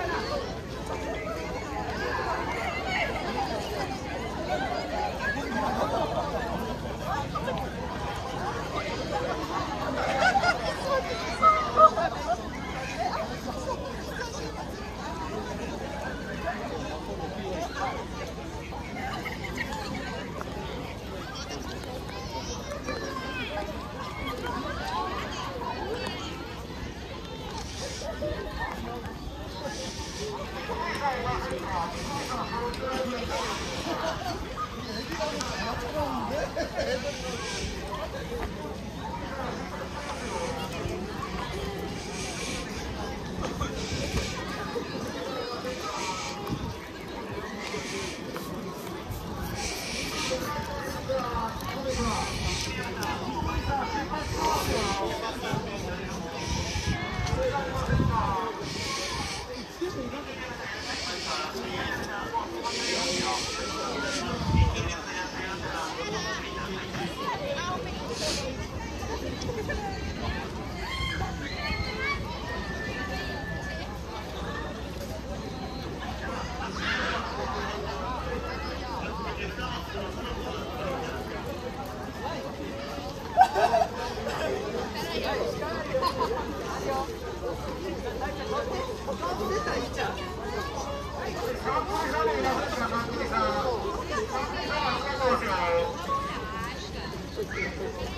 Yeah. push.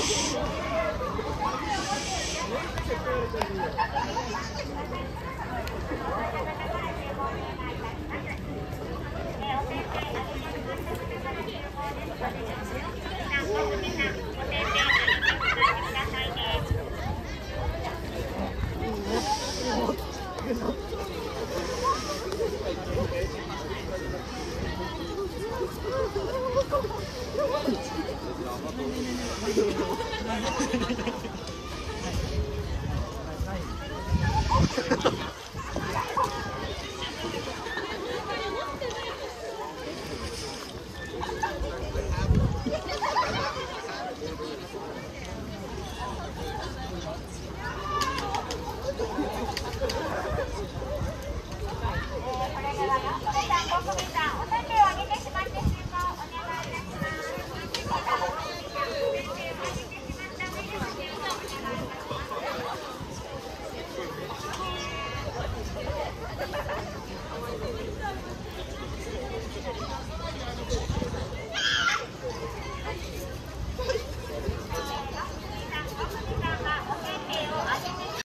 Thank you. やばい!